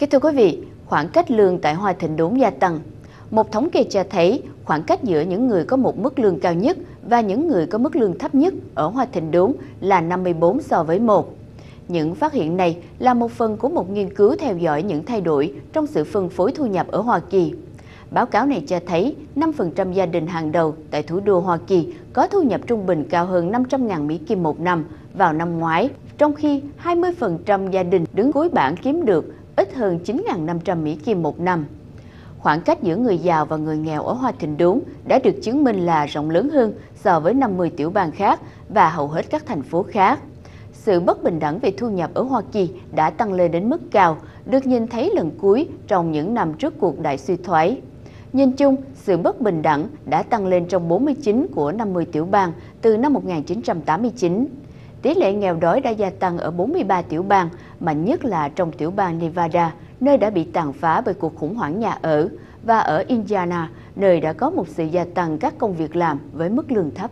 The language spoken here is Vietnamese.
Kính thưa quý vị, khoảng cách lương tại Hoa Thịnh Đốn gia tăng. Một thống kê cho thấy khoảng cách giữa những người có một mức lương cao nhất và những người có mức lương thấp nhất ở Hoa Thịnh Đốn là 54 so với 1. Những phát hiện này là một phần của một nghiên cứu theo dõi những thay đổi trong sự phân phối thu nhập ở Hoa Kỳ. Báo cáo này cho thấy 5% gia đình hàng đầu tại thủ đô Hoa Kỳ có thu nhập trung bình cao hơn 500.000 Mỹ Kim một năm vào năm ngoái, trong khi 20% gia đình đứng cuối bảng kiếm được ít hơn 9.500 Mỹ Kim một năm. Khoảng cách giữa người giàu và người nghèo ở Hoa Thịnh Đốn đã được chứng minh là rộng lớn hơn so với 50 tiểu bang khác và hầu hết các thành phố khác. Sự bất bình đẳng về thu nhập ở Hoa Kỳ đã tăng lên đến mức cao, được nhìn thấy lần cuối trong những năm trước cuộc đại suy thoái. Nhìn chung, sự bất bình đẳng đã tăng lên trong 49 của 50 tiểu bang từ năm 1989. Tỷ lệ nghèo đói đã gia tăng ở 43 tiểu bang, mạnh nhất là trong tiểu bang Nevada, nơi đã bị tàn phá bởi cuộc khủng hoảng nhà ở, và ở Indiana, nơi đã có một sự gia tăng các công việc làm với mức lương thấp.